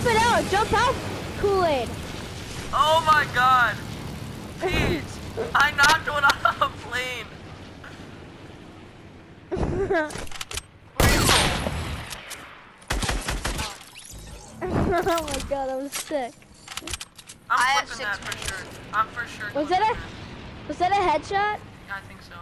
Jump it out, jump out, Kool-Aid. Oh my god! Pete! I knocked one off a plane! oh my god, I was sick. I'm I flipping that for sure. I'm for sure. Was that a was that a headshot? Yeah, I think so.